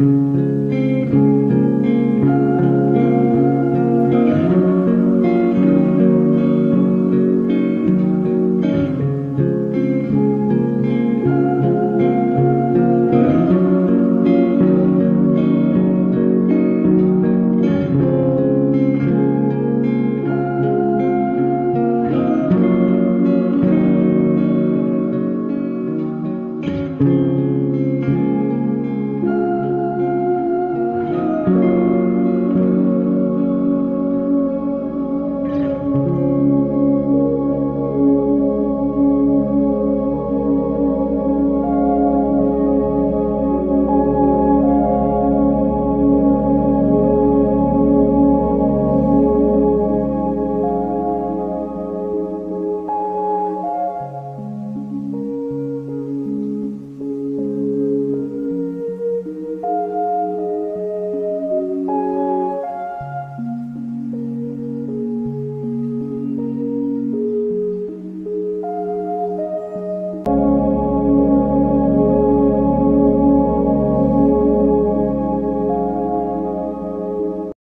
Mm-hmm.